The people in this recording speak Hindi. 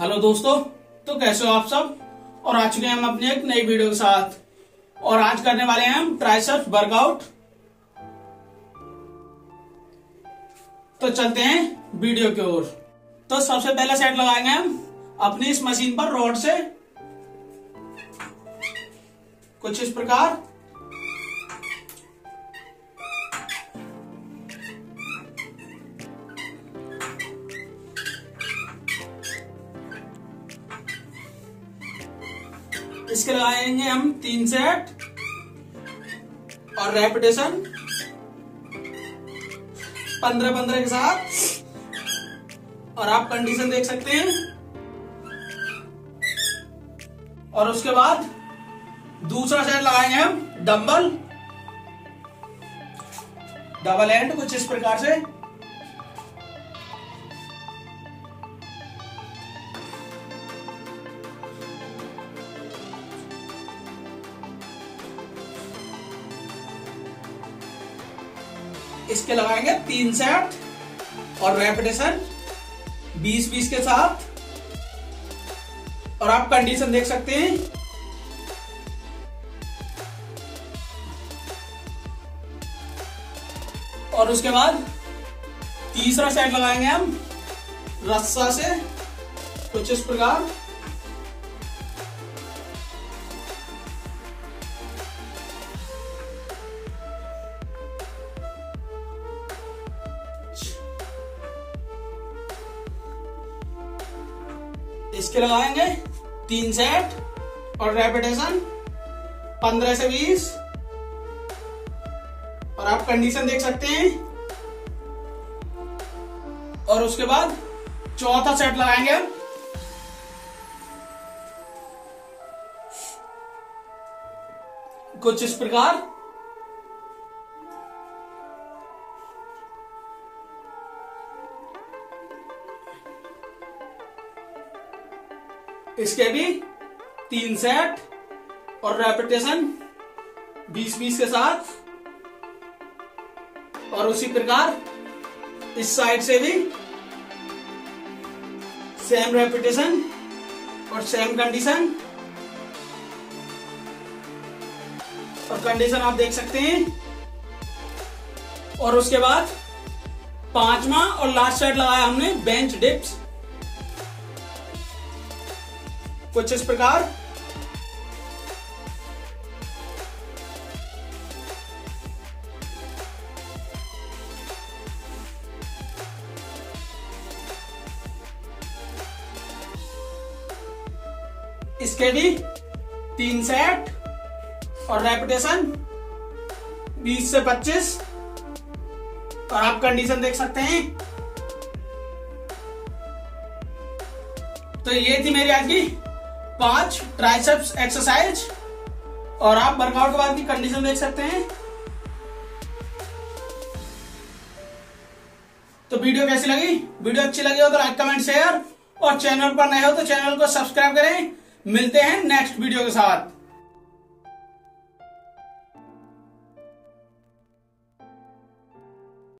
हेलो दोस्तों तो कैसे हो आप सब? और आ चुके हैं हम अपने एक नई वीडियो के साथ। और आज करने वाले हैं हम ट्राइसेप्स वर्कआउट। तो चलते हैं वीडियो की ओर। तो सबसे पहले सेट लगाएँगे हम। अपनी इस मशीन पर रोड से कुछ इस प्रकार। इसके लगाएँगे हम तीन सेट और रेपिटेशन पंद्रह पंद्रह के साथ। और आप कंडीशन देख सकते हैं। और उसके बाद दूसरा सेट लगाएँगे हम डंबल डबल एंड कुछ इस प्रकार से। इसके लगाएँगे तीन सेट और रेपिटेशन बीस बीस के साथ। और आप कंडीशन देख सकते हैं। और उसके बाद तीसरा सेट लगाएँगे हम, रस्सा से, कुछ इस प्रकार। इसके लगाएँगे तीन सेट और रेपिटेशन पंद्रह से बीस। और आप कंडीशन देख सकते हैं। और उसके बाद चौथा सेट लगाएँगे हम। कुछ इस प्रकार। इसके भी तीन सेट और रेपिटेशन बीस बीस के साथ। और उसी प्रकार इस साइड से भी सेम रेपिटेशन और सेम कंडीशन और कंडीशन आप देख सकते हैं। और उसके बाद पांचवा और लास्ट सेट लगाया हमने बेंच डिप्स कुछ इस प्रकार। इसके भी तीन सेट और रेपिटेशन 20 से 25 और आप कंडीशन देख सकते हैं। तो ये थी मेरी आज की पाँच ट्राइसेप्स एक्सरसाइज और आप वर्कआउट के बाद की कंडीशन देख सकते हैं। तो वीडियो कैसी लगी? वीडियो अच्छी लगी हो तो लाइक कमेंट शेयर और चैनल पर नए हो तो चैनल को सब्सक्राइब करें। मिलते हैं नेक्स्ट वीडियो के साथ।